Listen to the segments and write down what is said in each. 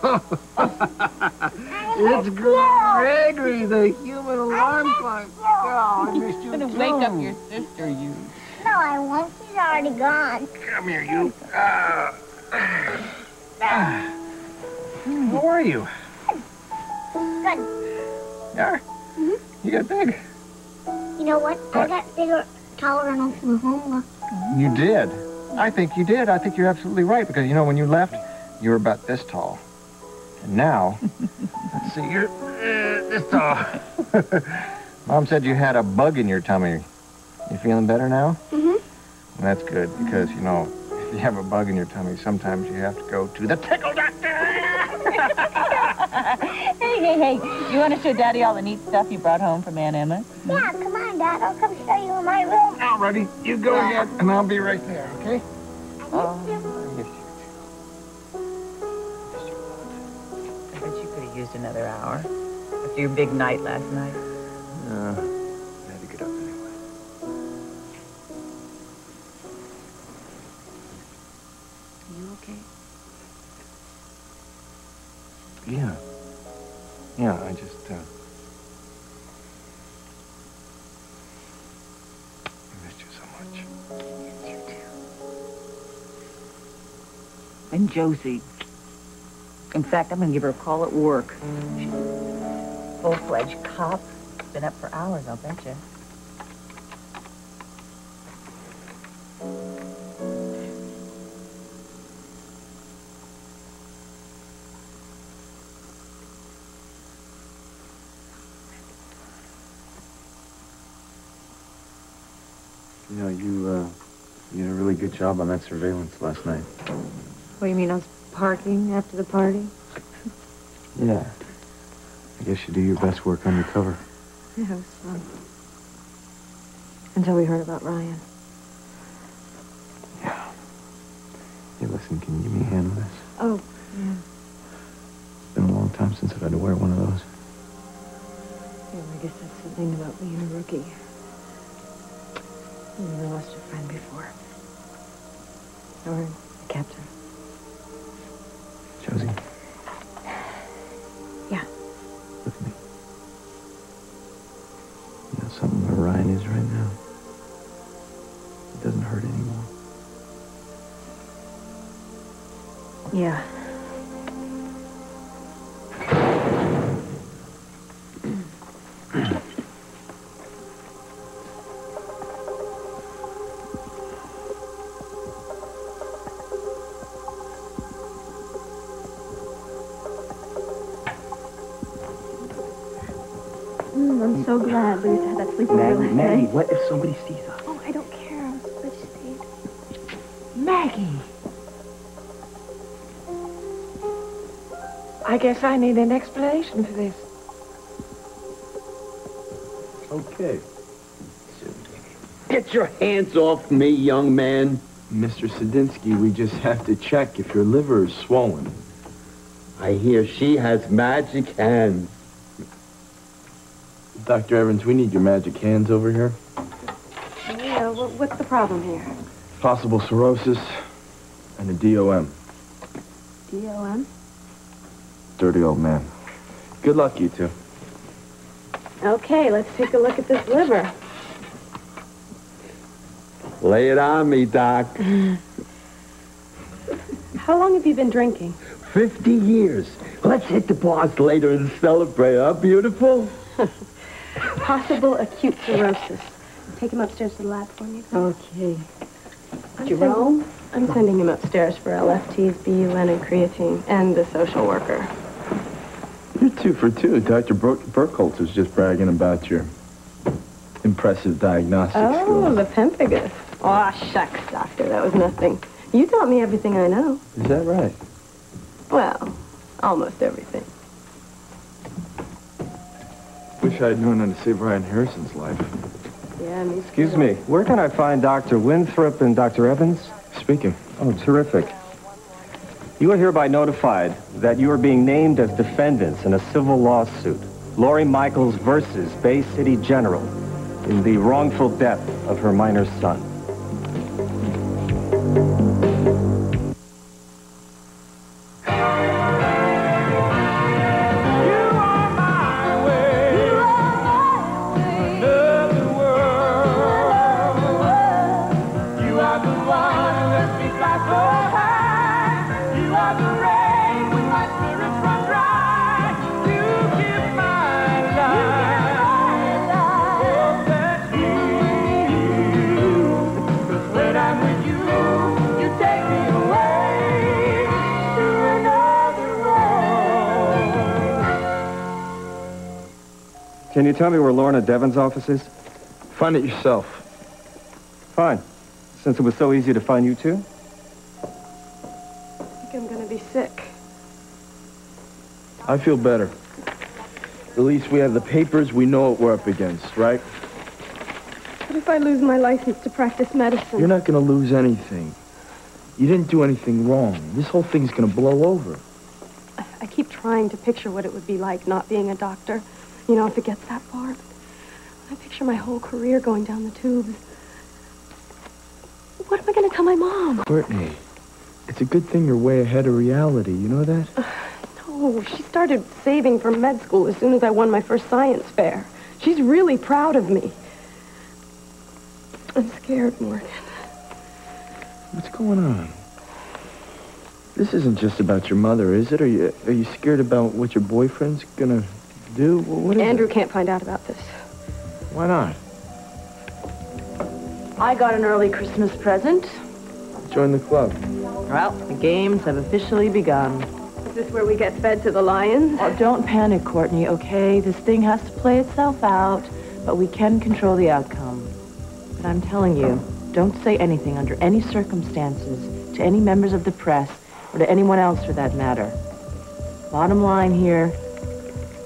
it's Gregory, the human alarm clock. Oh, I missed you gonna too. wake up your sister, you. No, I won't. She's already gone. Come here, you. Uh, how are you? Good. Yeah. You got big. You know what? I got bigger, taller than Oklahoma. You did. I think you did. I think you're absolutely right because you know when you left, you were about this tall, and now, let's see, you're uh, this tall. Mom said you had a bug in your tummy. You feeling better now? Mhm. That's good because you know if you have a bug in your tummy, sometimes you have to go to the tickle doctor. Hey, hey, hey. You want to show Daddy all the neat stuff you brought home from Aunt Emma? Yeah, come on, Dad. I'll come show you in my room. Now, ready? You go ahead, and I'll be right there. Okay? Oh. Used another hour after your big night last night. Uh, I had to get up anyway. You okay? Yeah. Yeah, I just, uh... I missed you so much. You too. And Josie. In fact, I'm going to give her a call at work. She's a full-fledged cop. Been up for hours, I'll bet you. You know, you, uh, you did a really good job on that surveillance last night. What, do you mean I was parking after the party? Yeah. I guess you do your best work undercover. Yeah, it was fun. Until we heard about Ryan. Yeah. Hey, listen, can you give me a hand on this? Oh, yeah. It's been a long time since I've had to wear one of those. Yeah, I guess that's the thing about being a rookie. You never lost a friend before. Or so glad Louise had that sleepover last night. what if somebody sees us? Oh, I don't care. I'm so glad she stayed. Maggie. I guess I need an explanation for this. Okay. Get your hands off me, young man. Mr. Sadinsky, we just have to check if your liver is swollen. I hear she has magic hands. Dr. Evans, we need your magic hands over here. Yeah, what, what's the problem here? Possible cirrhosis and a DOM. DOM? Dirty old man. Good luck, you two. Okay, let's take a look at this liver. Lay it on me, Doc. How long have you been drinking? 50 years. Let's hit the bars later and celebrate, huh, beautiful? Possible acute cirrhosis. Take him upstairs to the lab for me. Okay. Jerome? I'm sending him upstairs for LFTs, BUN, and creatine, and the social worker. You're two for two. Dr. Bur- Burkholz was just bragging about your impressive diagnostic Oh, skills. the pemphigus. Aw, shucks, doctor, that was nothing. You taught me everything I know. Is that right? Well, almost everything. Wish I'd known how to save Ryan Harrison's life. Yeah, me Excuse me, where can I find Dr. Winthrop and Dr. Evans? Speaking. Oh, terrific. You are hereby notified that you are being named as defendants in a civil lawsuit, Lori Michaels versus Bay City General, in the wrongful death of her minor son. Can you tell me where Lorna Devon's office is? Find it yourself. Fine. Since it was so easy to find you too. I think I'm gonna be sick. I feel better. At least we have the papers. We know what we're up against, right? What if I lose my license to practice medicine? You're not going to lose anything. You didn't do anything wrong. This whole thing's going to blow over. I, I keep trying to picture what it would be like not being a doctor. You know, if it gets that far. I picture my whole career going down the tubes. What am I going to tell my mom? Courtney, it's a good thing you're way ahead of reality. You know that? No, she started saving for med school as soon as I won my first science fair. She's really proud of me. I'm scared, Morgan. What's going on? This isn't just about your mother, is it? Are you are you scared about what your boyfriend's gonna do? Wh- What is Andrew it? can't find out about this. Why not? I got an early Christmas present. Join the club. Well, the games have officially begun. Is this where we get fed to the lions? Oh, don't panic, Courtney, okay? This thing has to play itself out, but we can control the outcome. But I'm telling you, don't say anything under any circumstances to any members of the press or to anyone else for that matter. Bottom line here,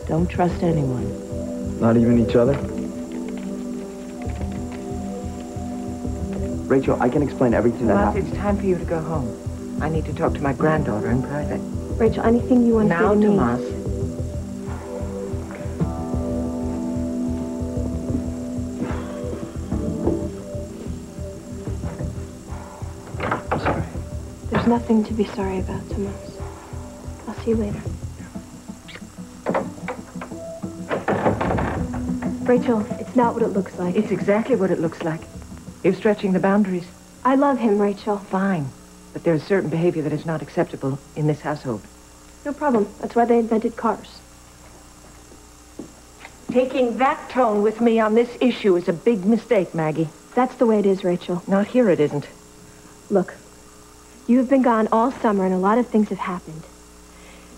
don't trust anyone. Not even each other? Rachel, I can explain everything that happened. it's time for you to go home. I need to talk to my granddaughter in private. Rachel, anything you want to say Now, to me? Tomas. I'm sorry. There's nothing to be sorry about, Tomas. I'll see you later. Rachel, it's not what it looks like. It's exactly what it looks like. You're stretching the boundaries. I love him, Rachel. Fine. But there's certain behavior that is not acceptable in this household. No problem. That's why they invented cars. Taking that tone with me on this issue is a big mistake, Maggie. That's the way it is, Rachel. Not here it isn't. Look, you have been gone all summer and a lot of things have happened.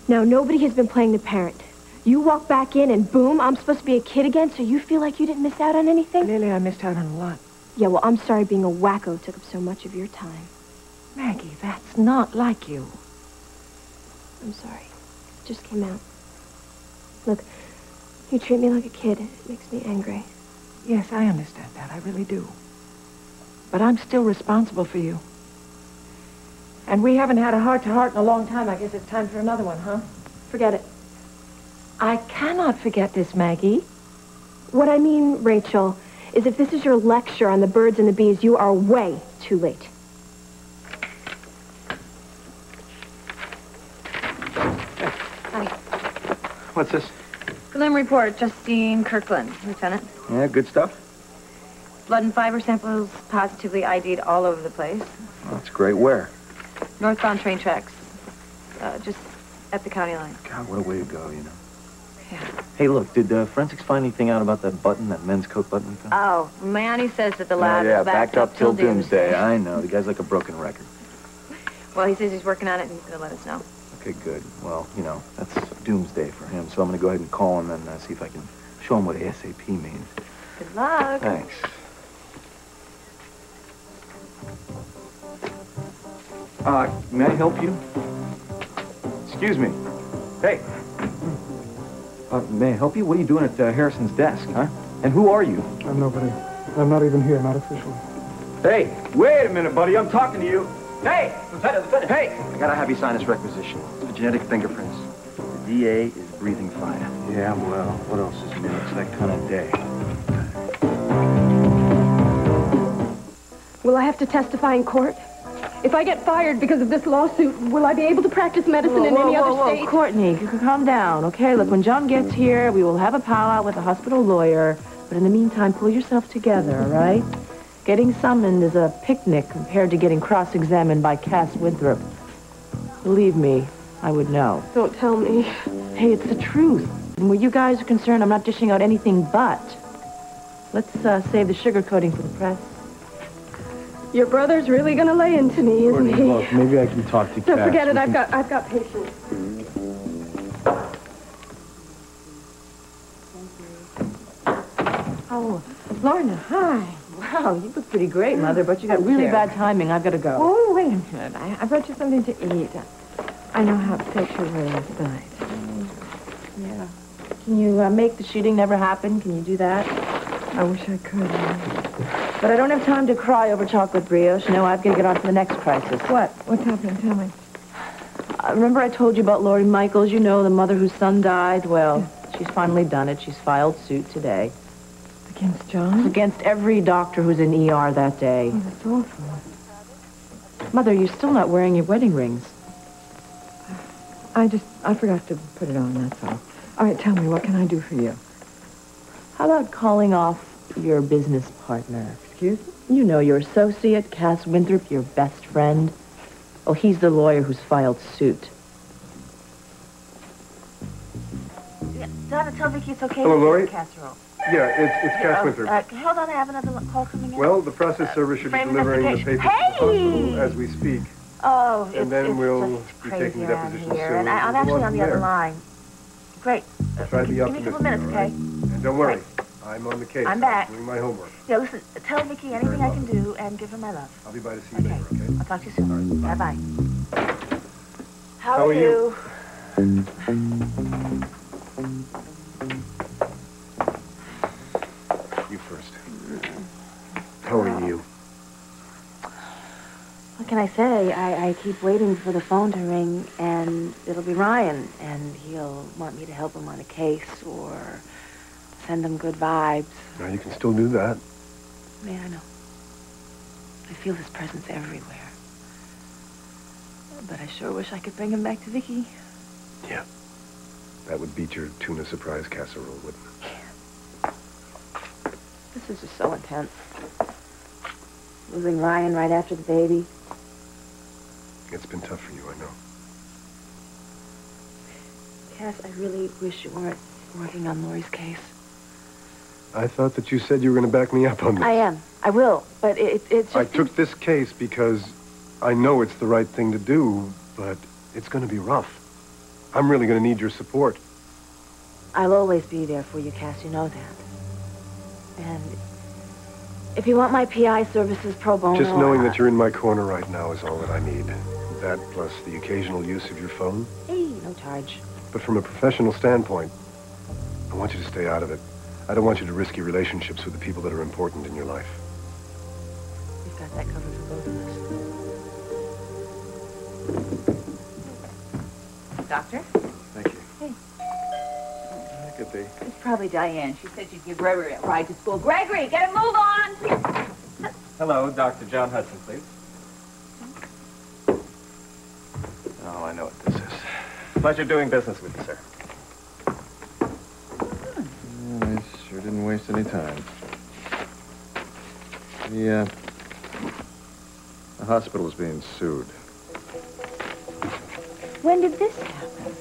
Now, nobody has been playing the parent. You walk back in and boom, I'm supposed to be a kid again, so you feel like you didn't miss out on anything? Clearly, I missed out on a lot. Yeah, well, I'm sorry being a wacko took up so much of your time. Maggie, that's not like you. I'm sorry. It just came out. Look, you treat me like a kid. It makes me angry. Yes, I understand that. I really do. But I'm still responsible for you. And we haven't had a heart-to-heart in a long time. I guess it's time for another one, huh? Forget it. I cannot forget this, Maggie. What I mean, Rachel, is if this is your lecture on the birds and the bees, you are way too late. What's this? Prelim report, Justine Kirkland, Lieutenant. Yeah, good stuff. Blood and fiber samples positively ID'd all over the place. That's great. Where? Northbound train tracks. Uh, just at the county line. God, what a way to go, you know. Yeah. Hey, look, did uh, forensics find anything out about that button, that men's coat button we found? Oh, Manny says that the lab yeah, is backed, up till doomsday. doomsday. I know. The guy's like a broken record. Well, he says he's working on it and he's going to let us know. Okay, good. Well, you know, that's doomsday for him, so I'm going to go ahead and call him and uh, see if I can show him what ASAP means. Good luck. Thanks. Uh, may I help you? Excuse me. Hey. Uh, may I help you? What are you doing at uh, Harrison's desk, huh? And who are you? I'm nobody. I'm not even here, not officially. Hey, wait a minute, buddy. I'm talking to you. Hey, Lieutenant, Lieutenant. Hey, I gotta have you sign this requisition. The genetic fingerprints. The DA is breathing fire. Yeah, well, what else is new? It's that kind of day. Will I have to testify in court? If I get fired because of this lawsuit, will I be able to practice medicine in whoa, any whoa, other state? Courtney, you can calm down, okay? Look, when John gets here, we will have a powwow with the hospital lawyer. But in the meantime, pull yourself together, all right? Getting summoned is a picnic compared to getting cross-examined by Cass Winthrop. Believe me, I would know. Don't tell me. Hey, it's the truth. And where you guys are concerned, I'm not dishing out anything but. Let's uh, save the sugarcoating for the press. Your brother's really gonna lay into me, isn't Courtney, he? look, maybe I can talk to No, Cass. forget it. We I've can- got, I've got patience. Thank you. Oh, Lorna, hi. Wow, you look pretty great, Mother, but you got really bad timing. I've got to go. Oh, wait a minute. I, I brought you something to eat. I know how upset you were last night. Yeah. Can you uh, make the shooting never happen? Can you do that? I wish I could. But I don't have time to cry over chocolate brioche. No, I've got to get on to the next crisis. What? What's happening? Tell me. Uh, remember I told you about Lori Michaels, you know, the mother whose son died? Well, she's finally done it. She's filed suit today. Against John? Against every doctor who's in ER that day. Oh, that's awful. Mother, you're still not wearing your wedding rings. I just, I forgot to put it on, that's all. All right, tell me, what can I do for you? How about calling off your business partner? Excuse me? You know, your associate, Cass Winthrop, your best friend. Oh, he's the lawyer who's filed suit. Yeah, Donna, tell Vicky it's okay Hello, to Lori? make casserole. Yeah, it's, it's Cass Uh, Winthrop. Uh, hold on, I have another call coming in. well, the process server should be delivering the papers investigation. to the Hey! as we speak. Oh, And it's, then it's we'll just be crazy taking around depositions here, soon. and I, I'm actually on on the from other line. Great. Uh, Try to be give me a couple minutes, okay? right? And don't worry, I'm on the case. I'm back. doing my homework. Yeah, listen, tell Vicky anything I can do, and give her my love. I'll be by to see you later, okay? I'll talk to you soon. Bye bye. How, How are you? You first. How are you? What can I say? I, I keep waiting for the phone to ring, and it'll be Ryan, and he'll want me to help him on a case or send them good vibes. Now, you can still do that. Yeah, I know. I feel his presence everywhere. But I sure wish I could bring him back to Vicky. Yeah. That would beat your tuna surprise casserole, wouldn't it? This is just so intense. Losing Ryan right after the baby. It's been tough for you, I know. Cass, I really wish you weren't working on Lori's case. I thought that you said you were going to back me up on this. I am. I will. But it, it's. I took this case because I know it's the right thing to do, but it's going to be rough. I'm really going to need your support. I'll always be there for you, Cass. You know that. And if you want my PI services pro bono... Just knowing uh, that you're in my corner right now is all that I need. That plus the occasional use of your phone. Hey, no charge. But from a professional standpoint, I want you to stay out of it. I don't want you to risk your relationships with the people that are important in your life. We've got that covered for both of us. Doctor? Thank you. Hey. That could be. It's probably Diane. She said she'd give Gregory a ride to school. Gregory, get a move on! Hello, Dr. John Hudson, please. Oh, I know what this is. Pleasure doing business with you, sir. Waste any time. The, uh, the hospital is being sued. When did this happen?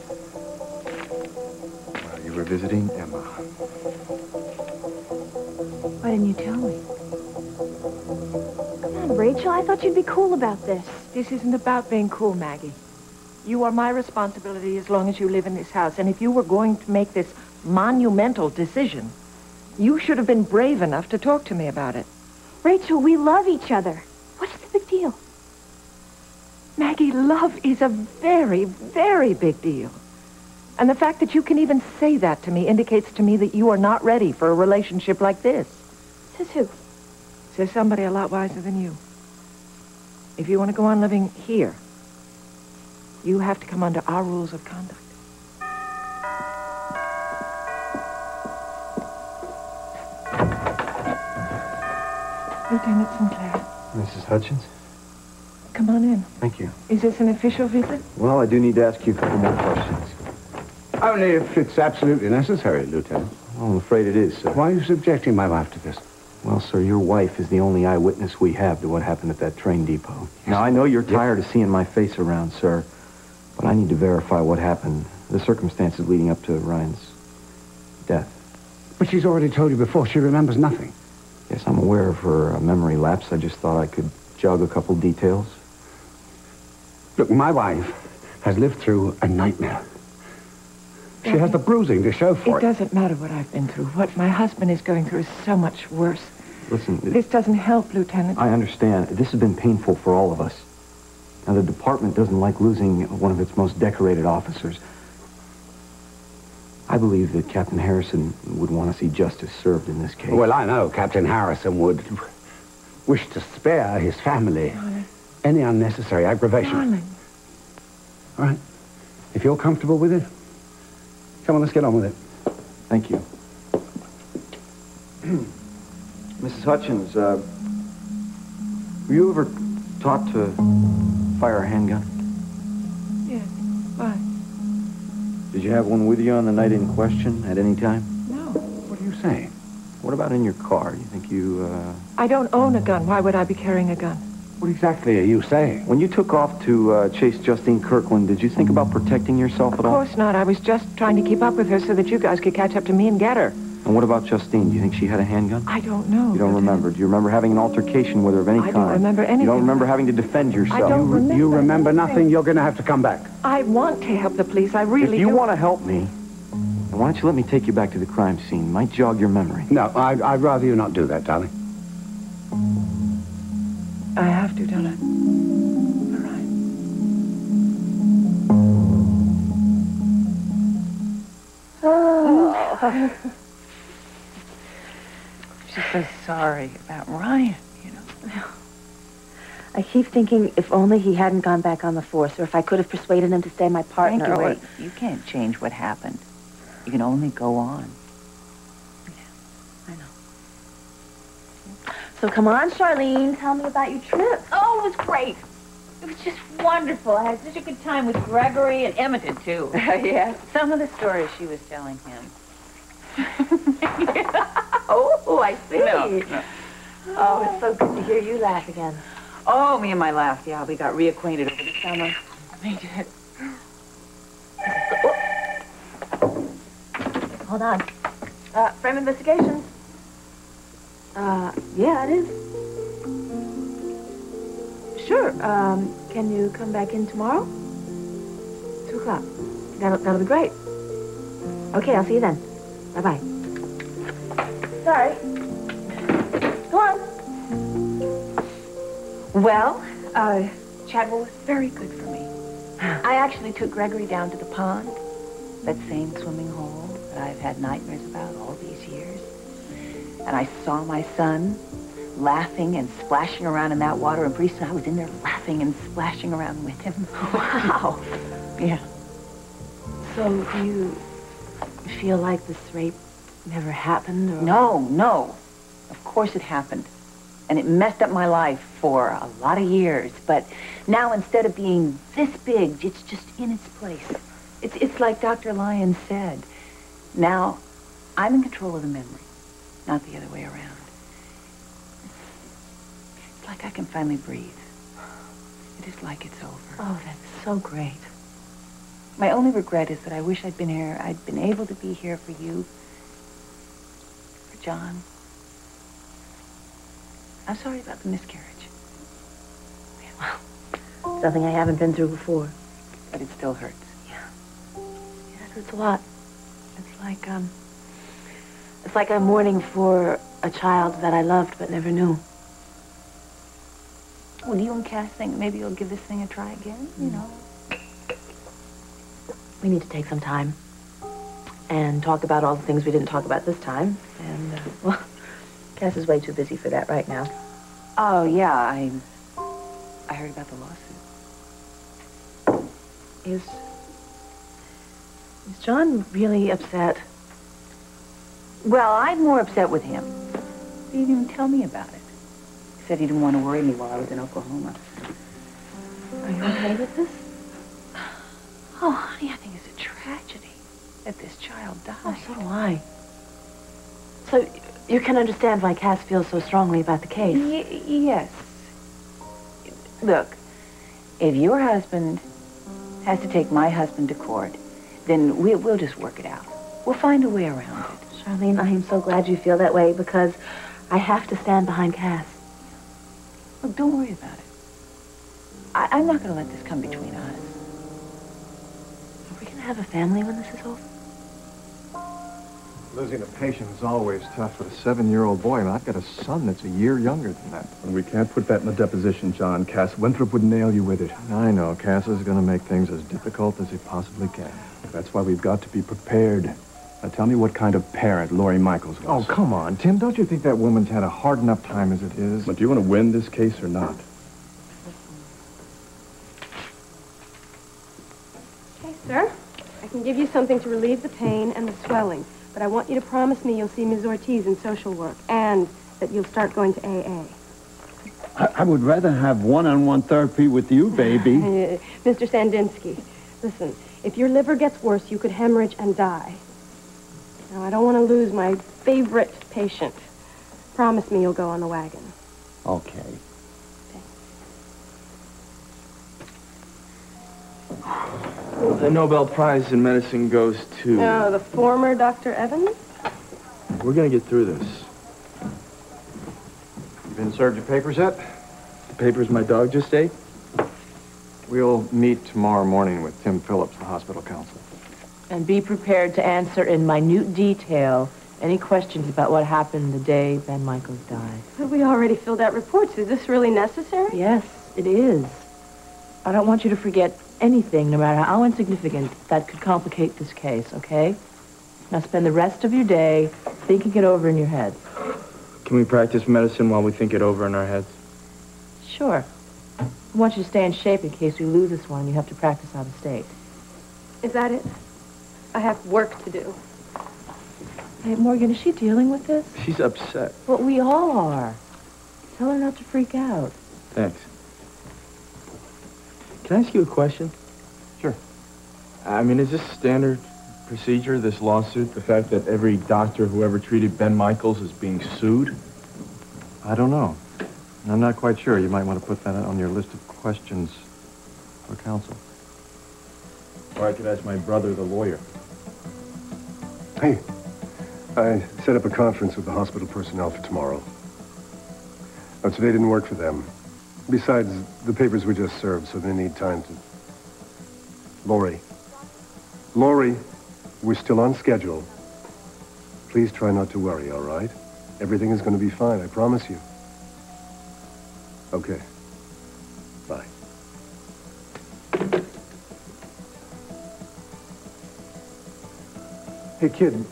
While you were visiting Emma. Why didn't you tell me? Come on, Rachel. I thought you'd be cool about this. This isn't about being cool, Maggie. You are my responsibility as long as you live in this house. And if you were going to make this monumental decision, you should have been brave enough to talk to me about it. Rachel, we love each other. What's the big deal? Maggie, love is a very, very big deal. And the fact that you can even say that to me indicates to me that you are not ready for a relationship like this. Says who? Says somebody a lot wiser than you. If you want to go on living here, you have to come under our rules of conduct. Lieutenant Sinclair, Mrs. Hutchins? come on in. Thank you. Is this an official visit? Well, I do need to ask you a couple more questions. Only if it's absolutely necessary, Lieutenant. Well, I'm afraid it is, sir. Why are you subjecting my wife to this? Well, sir, your wife is the only eyewitness we have to what happened at that train depot. Now, I know you're tired of seeing my face around, sir, but I need to verify what happened, the circumstances leading up to Ryan's death. But she's already told you before she remembers nothing. Yes, I'm aware of her uh, memory lapse. I just thought I could jog a couple details. Look, my wife has lived through a nightmare. She has the bruising to show for It it. doesn't matter what I've been through. What my husband is going through is so much worse. Listen, This doesn't help, Lieutenant. I understand. This has been painful for all of us. Now, the department doesn't like losing one of its most decorated officers. I believe that Captain Harrison would want to see justice served in this case. Well, I know Captain Harrison would wish to spare his family any unnecessary aggravation. Darling. All right. If you're comfortable with it, come on, let's get on with it. Thank you. Mrs. Hutchins, uh, were you ever taught to fire a handgun? Yes. Why? Did you have one with you on the night in question at any time? No. What are you saying? What about in your car? You think you, uh... I don't own a gun. Why would I be carrying a gun? What exactly are you saying? When you took off to uh, chase Justine Kirkland, did you think about protecting yourself at all? Of course not. I was just trying to keep up with her so that you guys could catch up to me and get her. And what about Justine? Do you think she had a handgun? I don't know. You don't remember. Do you remember having an altercation with her of any I kind? don't remember anything. You don't remember having to defend yourself? I don't You, remember you remember nothing? You're going to have to come back. I want to help the police. I really if you do. want to help me, then why don't you let me take you back to the crime scene? Might jog your memory. No, I, I'd rather you not do that, darling. I have to, don't I? All right. Oh. She's so sorry about Ryan, you know. I keep thinking if only he hadn't gone back on the force, or if I could have persuaded him to stay my partner. Frankie, or- you can't change what happened. You can only go on. Yeah, I know. So come on, Charlene, tell me about your trip. Oh, it was great. It was just wonderful. I had such a good time with Gregory and Emma, too. yeah. Some of the stories she was telling him. Oh, I see. No, no. Oh, it's so good to hear you laugh again. Oh, me and my laugh. Yeah, we got reacquainted over the summer. We did. Hold on. Uh, frame investigations. Uh, yeah, it is. Sure. Um, can you come back in tomorrow? Two o'clock. That'll, that'll be great. Okay, I'll see you then. Bye-bye. Sorry. Go on. Well, uh, Chadwell was very good for me. I actually took Gregory down to the pond, that same swimming hole that I've had nightmares about all these years. And I saw my son laughing and splashing around in that water, and pretty soon I was in there laughing and splashing around with him. Wow. Yeah. So, do you feel like this rape never happened? Or... No, no. Of course it happened. And it messed up my life for a lot of years. But now instead of being this big, it's just in its place. It's, it's like Dr. Lyons said. Now, I'm in control of the memory, not the other way around. It's like I can finally breathe. It is like it's over. Oh, that's so great. My only regret is that I wish I'd been here. I'd been able to be here for you, John. I'm sorry about the miscarriage, It's Something I haven't been through before. but it still hurts. Yeah, it hurts a lot. It's like, um, it's like I'm mourning for a child that I loved but never knew. Well, do you and Cass think maybe you'll give this thing a try again? You know? We need to take some time and talk about all the things we didn't talk about this time. And, uh, well, Cass is way too busy for that right now. Oh, yeah, I... I heard about the lawsuit. Is, is John really upset? Well, I'm more upset with him. He didn't even tell me about it. He said he didn't want to worry me while I was in Oklahoma. Are you okay with this? Oh, honey, I think it's a tragedy that this child died. Oh, so do I. So you can understand why Cass feels so strongly about the case. Y- yes. Look, if your husband has to take my husband to court, then we, we'll just work it out. We'll find a way around it. Charlene, I am so glad you feel that way because I have to stand behind Cass. Look, don't worry about it. I, I'm not going to let this come between us. Are we going to have a family when this is over? Losing a patient is always tough for a seven-year-old boy. I mean, I've got a son that's a year younger than that. And we can't put that in the deposition, John. Cass Winthrop would nail you with it. I know. Cass is going to make things as difficult as he possibly can. That's why we've got to be prepared. Now tell me what kind of parent Lori Michaels was. Oh, come on, Tim. Don't you think that woman's had a hard enough time as it is? But do you want to win this case or not? Okay, sir. I can give you something to relieve the pain and the swelling, but I want you to promise me you'll see Ms. Ortiz in social work and that you'll start going to AA. I, I would rather have one-on-one therapy with you, baby. Mr. Sandinsky, listen, if your liver gets worse, you could hemorrhage and die. Now, I don't want to lose my favorite patient. Promise me you'll go on the wagon. Okay. The Nobel Prize in Medicine goes to... No, the former Dr. Evans? We're gonna get through this. You been served your papers yet? The papers my dog just ate? We'll meet tomorrow morning with Tim Phillips, the hospital counsel. And be prepared to answer in minute detail any questions about what happened the day Ben Michaels died. But we already filled out reports. Is this really necessary? Yes, it is. I don't want you to forget anything, no matter how insignificant, that could complicate this case, okay? Now spend the rest of your day thinking it over in your head. Can we practice medicine while we think it over in our heads? Sure. I want you to stay in shape in case we lose this one and you have to practice out of state. Is that it? I have work to do. Hey, Morgan, is she dealing with this? She's upset. Well, we all are. Tell her not to freak out. Thanks. Can I ask you a question? Sure. I mean, is this standard procedure, this lawsuit, the fact that every doctor who ever treated Ben Michaels is being sued? I don't know. I'm not quite sure. You might want to put that on your list of questions for counsel. Or I could ask my brother, the lawyer. Hey, I set up a conference with the hospital personnel for tomorrow. Now, today didn't work for them. Besides, the papers were just served, so they need time to... Lori. Lori, we're still on schedule. Please try not to worry, all right? Everything is going to be fine, I promise you. Okay. Bye. Hey, kid.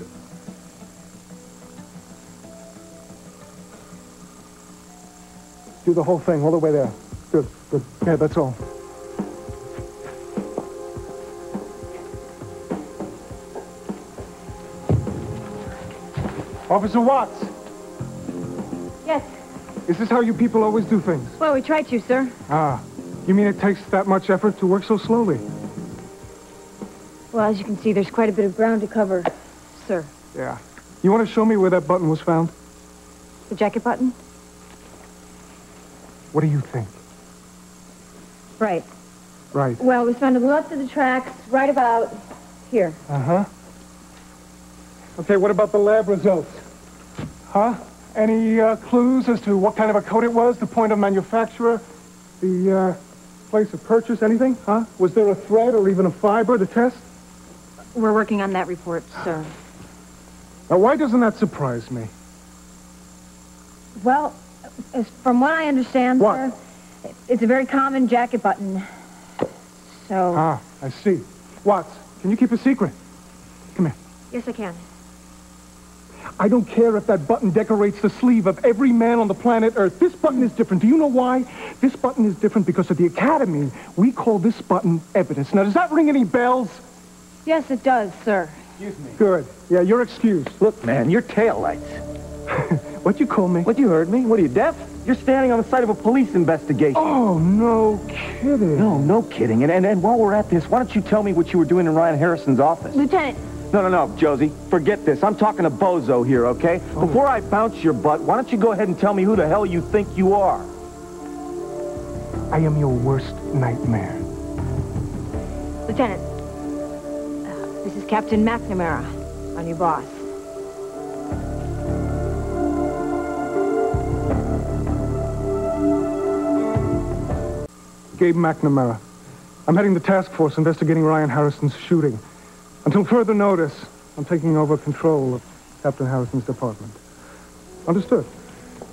Do the whole thing all the way there. Good, good. Yeah, that's all. Officer Watts, Yes. is this how you people always do things? Well, we tried to, sir. Ah, you mean it takes that much effort to work so slowly? Well, as you can see, there's quite a bit of ground to cover, sir. Yeah. You want to show me where that button was found? The jacket button? What do you think? Right. Right. Well, we was found in lots of the tracks right about here. Uh-huh. Okay, what about the lab results? Huh? Any uh, clues as to what kind of a coat it was, the point of manufacturer, the uh, place of purchase, anything? Huh? Was there a thread or even a fiber to test? We're working on that report, sir. Now, why doesn't that surprise me? Well, as from what I understand, What? sir, it's a very common jacket button. So, Ah, I see. Watts, can you keep a secret? Come here. yes, I can. I don't care if that button decorates the sleeve of every man on the planet Earth. This button is different. Do you know why? This button is different because at the Academy, we call this button evidence. Now, does that ring any bells? Yes, it does, sir. Excuse me. Good. Yeah, you're excused. Look, man, your tail lights. What'd you call me? What, you heard me? What, are you deaf? You're standing on the site of a police investigation. Oh, no kidding. No, no kidding. And, and, and while we're at this, why don't you tell me what you were doing in Ryan Harrison's office? Lieutenant, No, no, no, Josie. Forget this. I'm talking to Bozo here, okay? Oh. Before I bounce your butt, why don't you go ahead and tell me who the hell you think you are? I am your worst nightmare. Lieutenant, uh, this is Captain McNamara, our new boss. Gabe McNamara. I'm heading the task force investigating Ryan Harrison's shooting. Until further notice, I'm taking over control of Captain Harrison's department. Understood?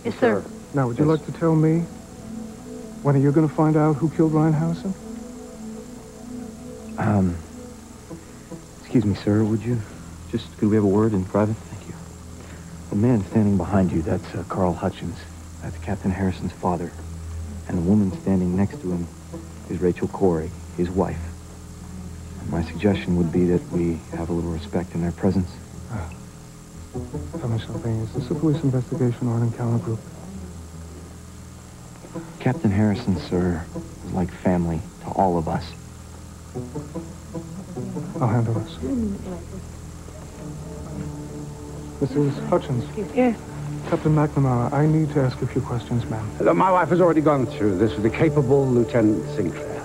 Yes, sir. Now, would you like to tell me when are you going to find out who killed Ryan Harrison? Um, excuse me, sir. Would you just, could we have a word in private? Thank you. The man standing behind you, that's uh, Carl Hutchins. That's Captain Harrison's father. And the woman standing next to him is Rachel Corey, his wife. And my suggestion would be that we have a little respect in their presence. Ah. Tell me something. Is this a police investigation or an encounter group? Captain Harrison, sir, is like family to all of us. I'll handle this. Mrs. Hutchins. Yes. Captain McNamara, I need to ask a few questions, ma'am. My wife has already gone through this with the capable Lieutenant Sinclair.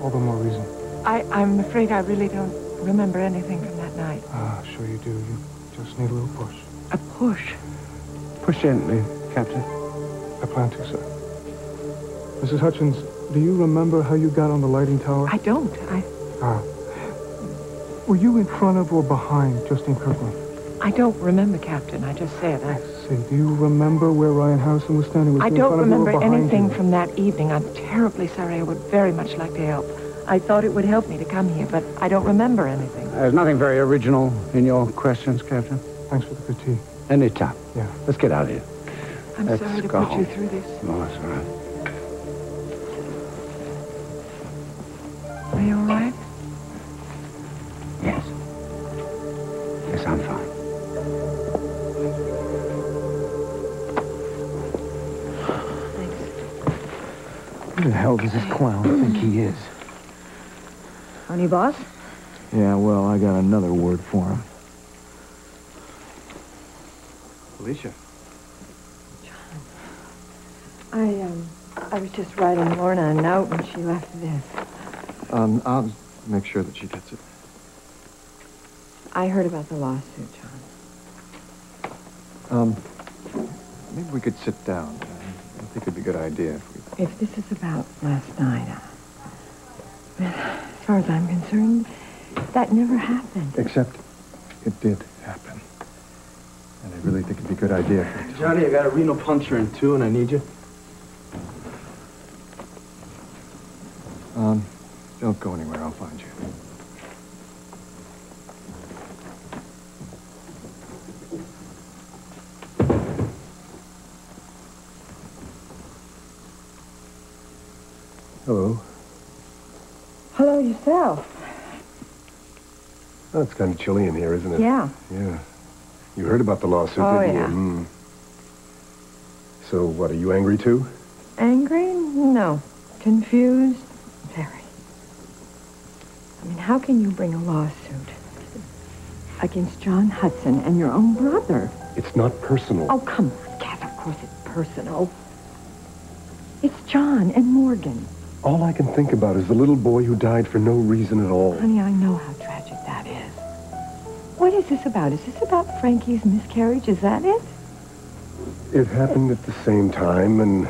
All the more reason. I, I'm afraid I really don't remember anything from that night. Ah, sure you do. You just need a little push. A push? Push gently, Captain. I plan to, sir. Mrs. Hutchins, do you remember how you got on the lighting tower? I don't. I, Ah. Were you in front of or behind Justine Kirkland? I don't remember, Captain. I just said. I, See, do you remember where Ryan Harrison was standing? Was I don't front of you or remember anything you? from that evening. I'm terribly sorry. I would very much like to help. I thought it would help me to come here, but I don't remember anything. There's nothing very original in your questions, Captain. Thanks for the good tea. Anytime. Yeah. Let's get out of here. I'm Let's sorry to go put you through this. No, that's all right. Does this clown think he is? Honey boss? Yeah, well, I got another word for him. Alicia. John. I, um, I was just writing Lorna a note when she left this. Um, I'll make sure that she gets it. I heard about the lawsuit, John. Um, maybe we could sit down. I think it'd be a good idea if we... If this is about last night, uh, as far as I'm concerned, that never happened. Except it did happen. And I really think it'd be a good idea if we... Johnny, I got a renal puncture in two, and I need you. Um, don't go anywhere. I'll find you. Hello. Hello yourself. Oh, it's kind of chilly in here, isn't it? Yeah. Yeah. You heard about the lawsuit, Oh, didn't yeah. you? Mm. So, what, are you angry too? Angry? No. Confused? Very. I mean, how can you bring a lawsuit against John Hudson and your own brother? It's not personal. Oh, come on, Cass. Of course it's personal. It's John and Morgan. All I can think about is the little boy who died for no reason at all. Honey, I know how tragic. What is this about? Is this about Frankie's miscarriage? Is that it? It happened at the same time, and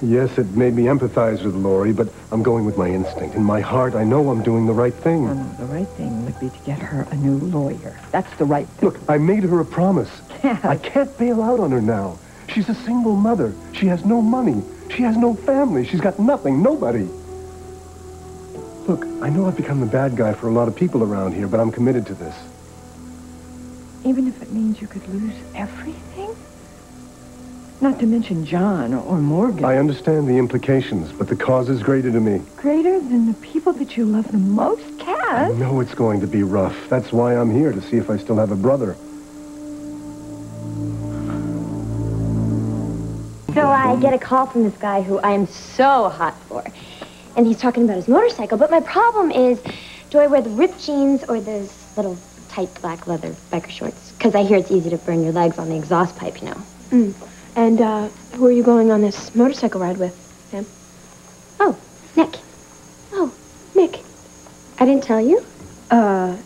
yes, it made me empathize with Lori, but I'm going with my instinct. In my heart, I know I'm doing the right thing. No, no, the right thing would be to get her a new lawyer. That's the right thing. Look, I made her a promise. I can't bail out on her now. She's a single mother. She has no money. She has no family. She's got nothing, nobody. Look, I know I've become the bad guy for a lot of people around here, but I'm committed to this. Even if it means you could lose everything? Not to mention John or, or Morgan. I understand the implications, but the cause is greater to me. Greater than the people that you love the most, Cass? I Cass. know it's going to be rough. That's why I'm here, to see if I still have a brother. So I get a call from this guy who I am so hot for. And he's talking about his motorcycle. But my problem is, do I wear the ripped jeans or those little tight black leather biker shorts? Because I hear it's easy to burn your legs on the exhaust pipe, you know. Mm. And uh, who are you going on this motorcycle ride with, Sam? Oh, Nick. Oh, Nick. I didn't tell you? Uh,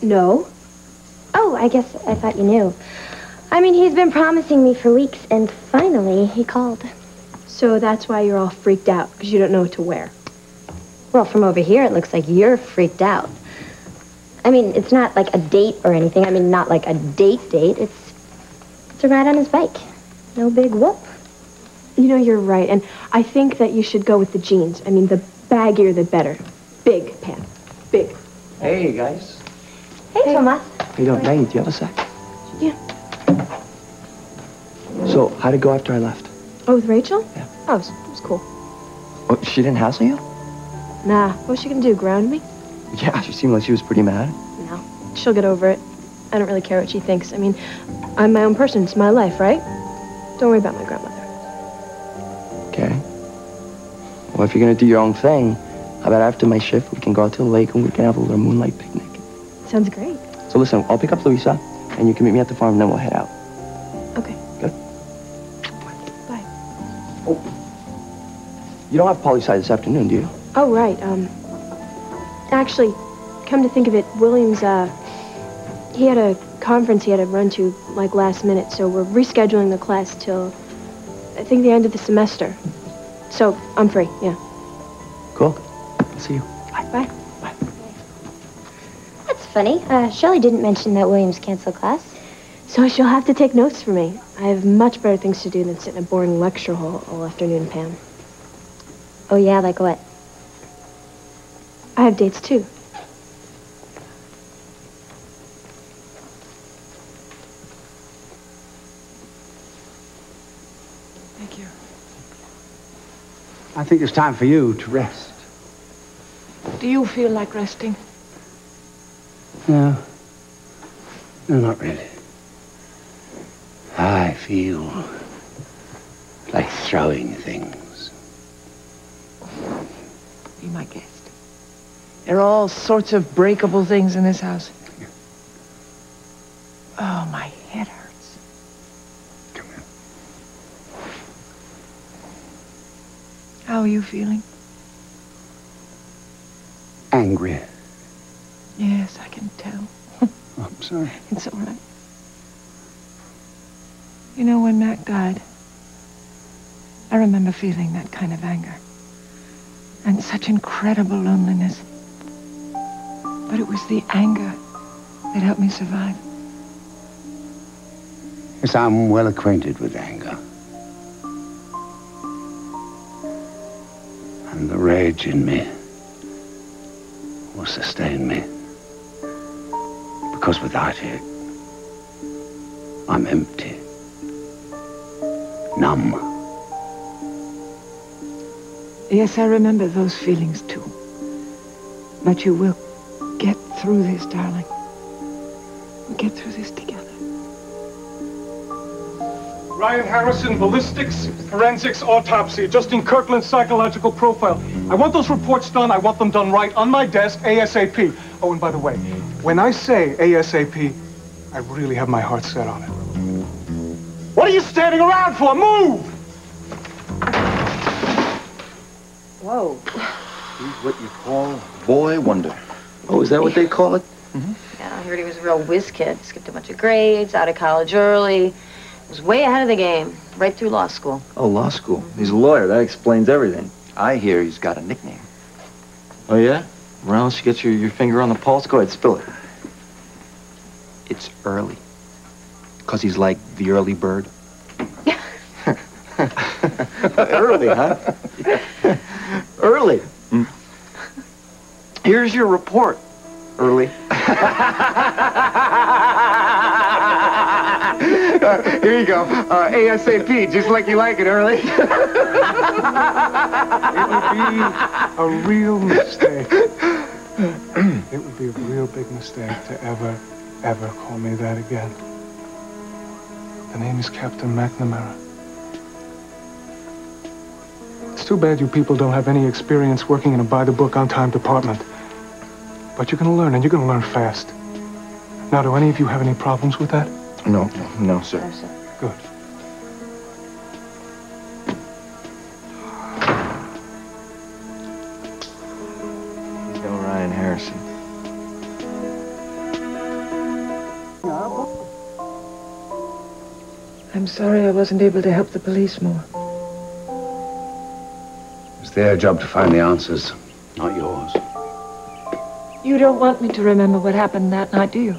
no. Oh, I guess I thought you knew. I mean, he's been promising me for weeks, and finally he called. So that's why you're all freaked out, because you don't know what to wear. Well, from over here, it looks like you're freaked out. I mean, it's not like a date or anything. I mean, not like a date date. It's Just a ride on his bike. No big whoop. You know, you're right, and I think that you should go with the jeans. I mean, the baggier the better. Big, Pam. Big. Hey, guys. Hey, Thomas. How you doing? Maggie, do you have a sec? Yeah. So, how'd it go after I left? Oh, with Rachel? Yeah. Oh, it was, it was cool. Oh, she didn't hassle you? Nah, what's she gonna do, ground me? Yeah, she seemed like she was pretty mad. No. She'll get over it. I don't really care what she thinks. I mean, I'm my own person. It's my life, right? Don't worry about my grandmother. Okay. Well, if you're gonna do your own thing, how about after my shift, we can go out to the lake and we can have a little moonlight picnic. Sounds great. So listen, I'll pick up Louisa, and you can meet me at the farm, and then we'll head out. Okay. Good. Bye. Oh. You don't have poli this afternoon, do you? Oh, right. Um, actually, come to think of it, Williams, uh, he had a conference he had to run to, like, last minute, so we're rescheduling the class till, I think, the end of the semester. So, I'm free, yeah. Cool. I'll see you. Bye. Bye. Bye. That's funny. Uh, Shelley didn't mention that Williams canceled class. So she'll have to take notes for me. I have much better things to do than sit in a boring lecture hall all afternoon, Pam. Oh, yeah, like what? I have dates, too. Thank you. I think it's time for you to rest. Do you feel like resting? No. No, not really. I feel like throwing things. Be my guest. There are all sorts of breakable things in this house. Oh, my head hurts. Come in. How are you feeling? Angry. Yes, I can tell. I'm sorry. It's all right. You know, when Mac died, I remember feeling that kind of anger. And such incredible loneliness. But it was the anger that helped me survive. Yes, I'm well acquainted with anger. And the rage in me will sustain me. Because without it, I'm empty. Numb. Yes, I remember those feelings too. But you will get through this, darling. We'll get through this together. Ryan Harrison, ballistics, forensics, autopsy, Justin Kirkland, psychological profile. I want those reports done. I want them done right on my desk, ASAP. Oh, and by the way, when I say ASAP, I really have my heart set on it. What are you standing around for? Move! Whoa. He's what you call boy wonder. Oh, is that what they call it? Mm-hmm. Yeah, I heard he was a real whiz kid. Skipped a bunch of grades, out of college early. Was way ahead of the game, right through law school. Oh, law school. Mm-hmm. He's a lawyer. That explains everything. I hear he's got a nickname. Oh, yeah? Well, once you get your, your finger on the pulse, go ahead, spill it. It's early. Because he's like the early bird. Early, huh? Early. Here's your report. Early. Uh, here you go. Uh, ASAP, just like you like it, early. It would be a real mistake. it would be a real big mistake to ever, ever call me that again. The name is Captain McNamara. Too bad you people don't have any experience working in a by-the-book, on-time department. But you're gonna learn, and you're gonna learn fast. Now, do any of you have any problems with that? No, no, sir. Good. He's no Ryan Harrison. I'm sorry I wasn't able to help the police more. It's their job to find the answers, not yours. You don't want me to remember what happened that night, do you?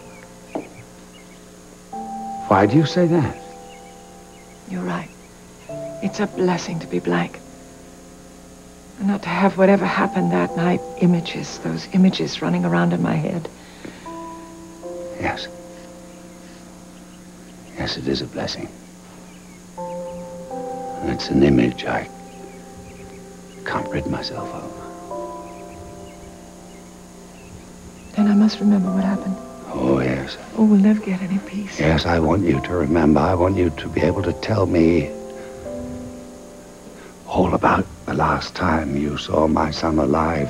Why do you say that? You're right. It's a blessing to be black. And not to have whatever happened that night, images, those images running around in my head. Yes. Yes, it is a blessing. And it's an image I can't rid myself of. Then I must remember what happened. Oh, yes. Oh, we'll never get any peace. Yes, I want you to remember. I want you to be able to tell me all about the last time you saw my son alive.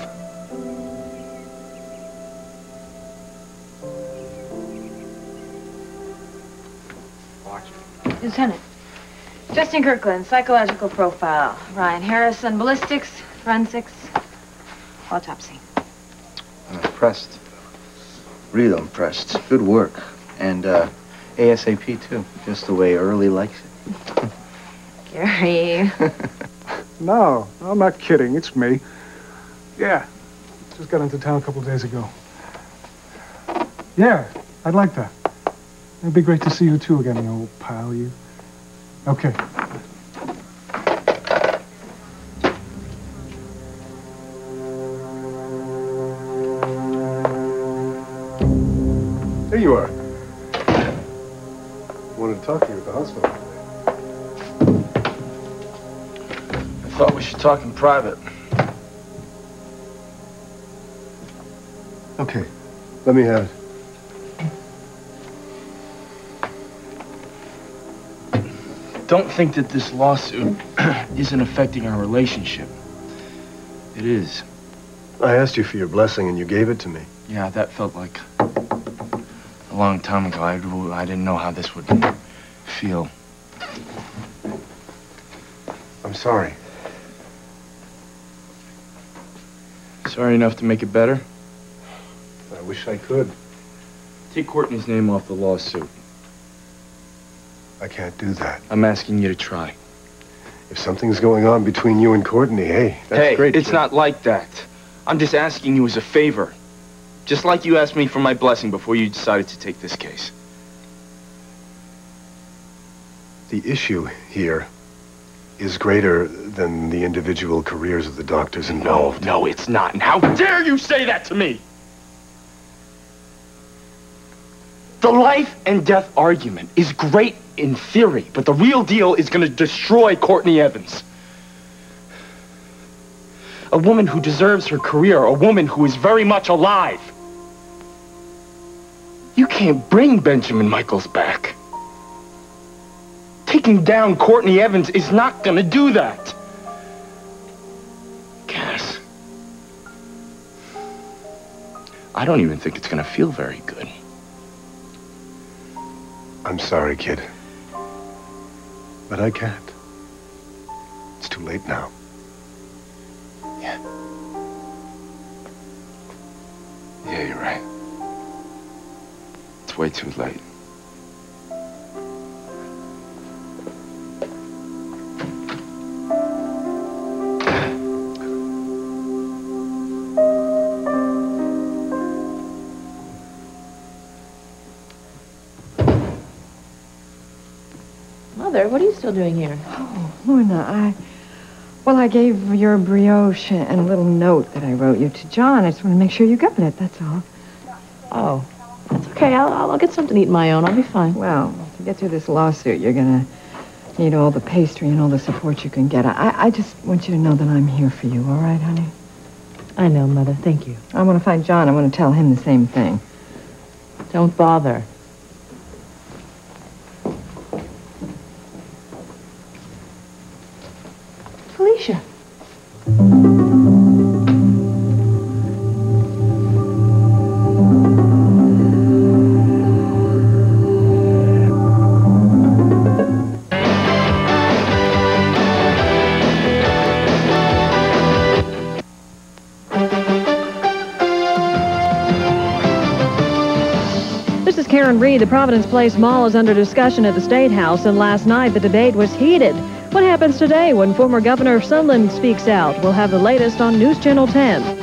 Watch. Lieutenant, Justin Kirkland, psychological profile. Ryan Harrison, ballistics, forensics, autopsy. I'm impressed. Real impressed. Good work. And uh, ASAP, too. Just the way Early likes it. Gary. No, I'm not kidding. It's me. Yeah. Just got into town a couple days ago. Yeah, I'd like that. It'd be great to see you too again, you old pal. You. Okay. Talk in private. Okay, let me have it. Don't think that this lawsuit isn't affecting our relationship. It is. I asked you for your blessing and you gave it to me. Yeah, that felt like a long time ago. I, I didn't know how this would feel. I'm sorry. Sorry enough to make it better? I wish I could. Take Courtney's name off the lawsuit. I can't do that. I'm asking you to try. If something's going on between you and Courtney, hey, that's hey, great. it's kid. not like that. I'm just asking you as a favor. Just like you asked me for my blessing before you decided to take this case. The issue here is greater than the individual careers of the doctors involved. No, it's not. And how dare you say that to me? The life and death argument is great in theory, but the real deal is going to destroy Courtney Evans. A woman who deserves her career, a woman who is very much alive. You can't bring Benjamin Michaels back. Taking down Courtney Evans is not going to do that. Cass. I don't even think it's going to feel very good. I'm sorry, kid. But I can't. It's too late now. Yeah, Yeah, you're right. It's way too late. Still doing here? Oh, Luna, I... Well, I gave your brioche and a little note that I wrote you to John. I just want to make sure you got it, that's all. Oh, that's okay. I'll, I'll get something to eat my own. I'll be fine. Well, to get through this lawsuit, you're going to need all the pastry and all the support you can get. I, I just want you to know that I'm here for you, all right, honey? I know, Mother. Thank you. I want to find John. I want to tell him the same thing. Don't bother. Felicia. This is Karen Reed. The Providence Place Mall is under discussion at the State House, and last night the debate was heated. What happens today when former Governor Sundlun speaks out? We'll have the latest on News Channel 10.